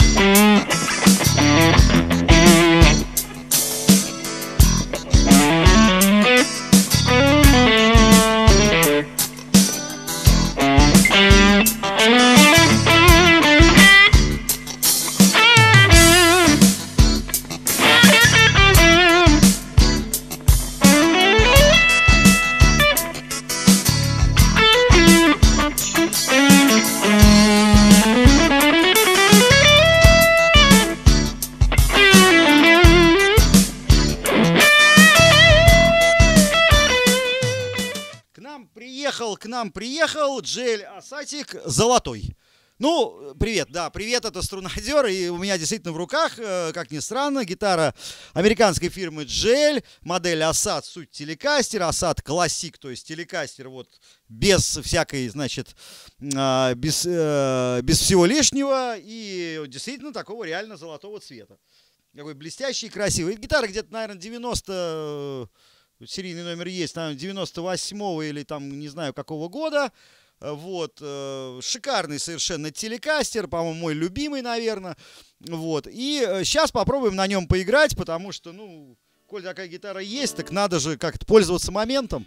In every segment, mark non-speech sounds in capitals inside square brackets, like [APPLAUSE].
Thank you. Приехал, к нам приехал Джель Асатик Золотой. Ну, привет, да, привет, это струнадер, и у меня действительно в руках, э, как ни странно, гитара американской фирмы Джель, модель Асад, суть телекастер, Асад классик, то есть телекастер вот без всякой, значит, а, без, э, без всего лишнего, и действительно такого реально золотого цвета. Такой блестящий, красивый. Гитара где-то, наверное, 90 серийный номер есть, там 98-го или там не знаю какого года. Э, Вот, э, шикарный совершенно телекастер, по-моему, мой любимый, наверное. Вот, и сейчас попробуем на нем поиграть, потому что, ну, коль такая гитара есть, так надо же как-то пользоваться моментом.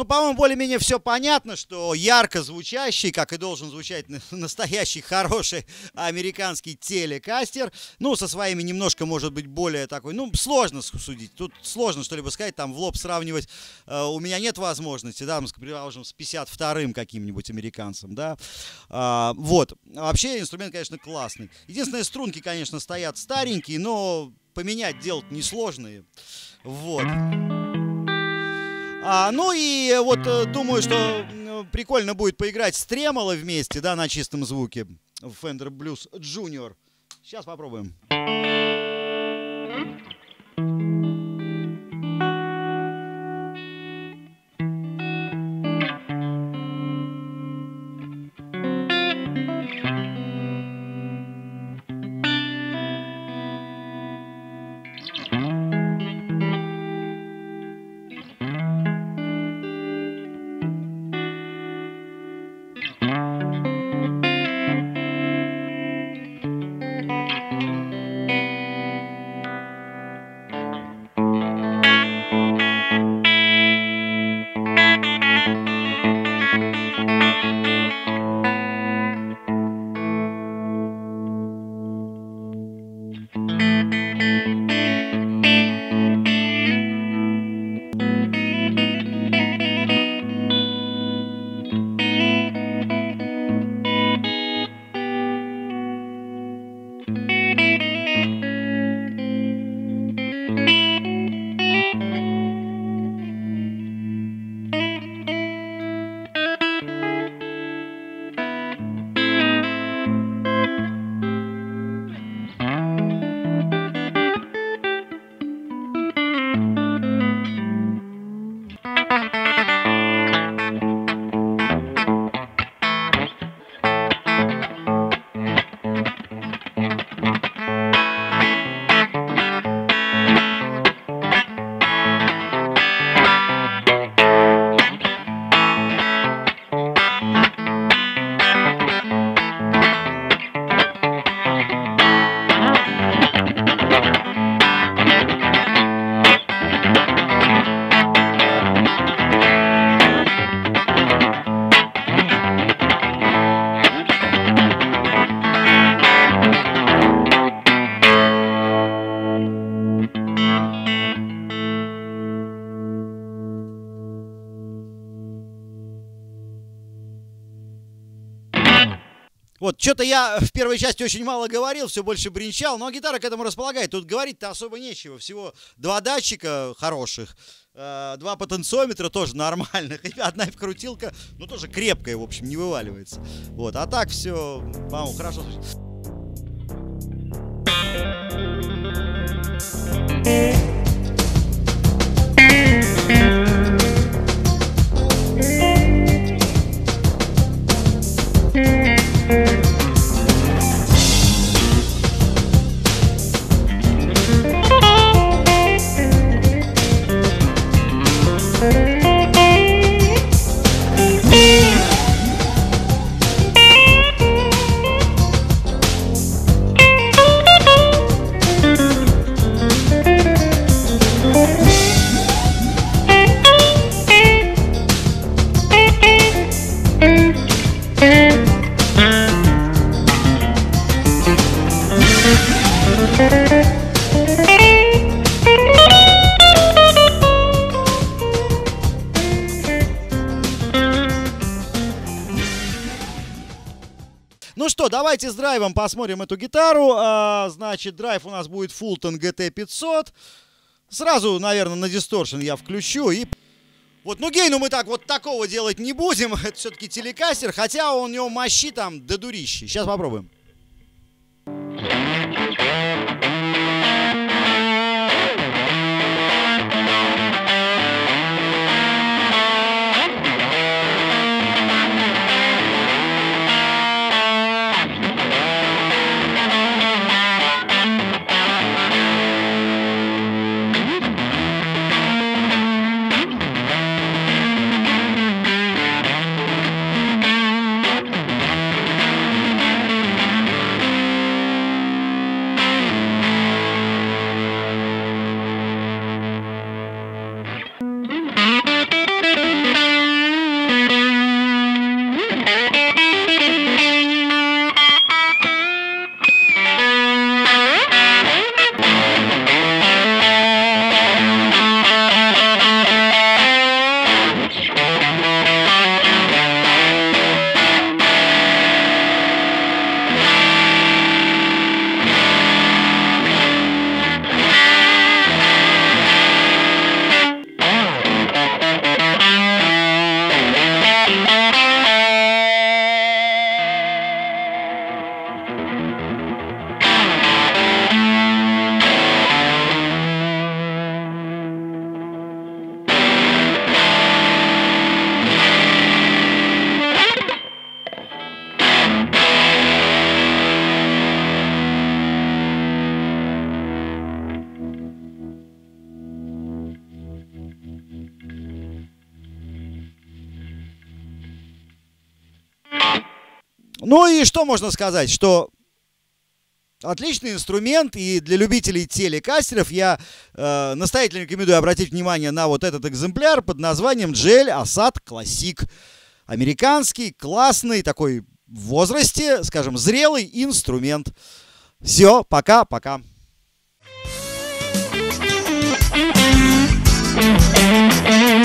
Ну, по-моему, более-менее все понятно, что ярко звучащий, как и должен звучать на- [LAUGHS] настоящий хороший американский телекастер, ну, со своими немножко, может быть, более такой, ну, сложно судить, тут сложно что-либо сказать, там в лоб сравнивать, э, у меня нет возможности, да, с, предположим, с 52-м каким-нибудь американцем, да, А, вот, вообще инструмент, конечно, классный. Единственное, струнки, конечно, стоят старенькие, но поменять делать несложные, вот. А, ну и вот э, думаю, что м, прикольно будет поиграть с тремоло вместе, да, на чистом звуке в Fender Blues Junior. Сейчас попробуем. Вот, что-то я в первой части очень мало говорил, все больше бренчал, но гитара к этому располагает. Тут говорить-то особо нечего. Всего два датчика хороших, э, два потенциометра тоже нормальных, [LAUGHS] и одна крутилка, ну тоже крепкая, в общем, не вываливается. Вот, а так все, по-моему, хорошо. звучит. Давайте с драйвом посмотрим эту гитару. А, значит, драйв у нас будет Fulton GT500. Сразу, наверное, на дисторшн я включу и... Вот, ну гейну мы так вот такого делать не будем. [LAUGHS] Это все-таки телекастер, хотя у него мощи там до дурищи. Сейчас попробуем. Ну и что можно сказать, что Отличный инструмент, и для любителей телекастеров я э, настоятельно рекомендую обратить внимание на вот этот экземпляр под названием Gel Asad Classic. Американский, классный, такой в возрасте, скажем, зрелый инструмент. Все, пока-пока. Thank you.